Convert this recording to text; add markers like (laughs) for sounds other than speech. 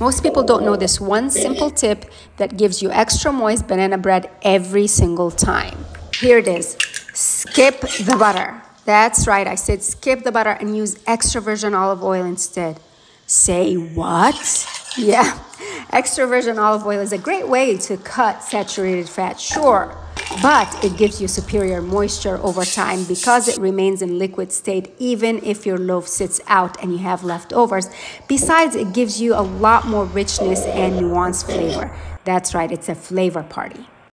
Most people don't know this one simple tip that gives you extra moist banana bread every single time. Here it is. Skip the butter. That's right, I said skip the butter and use extra virgin olive oil instead. Say what? Yeah, (laughs) extra virgin olive oil is a great way to cut saturated fat, sure, but it gives you superior moisture over time because it remains in liquid state even if your loaf sits out and you have leftovers. Besides, it gives you a lot more richness and nuanced flavor. That's right, it's a flavor party.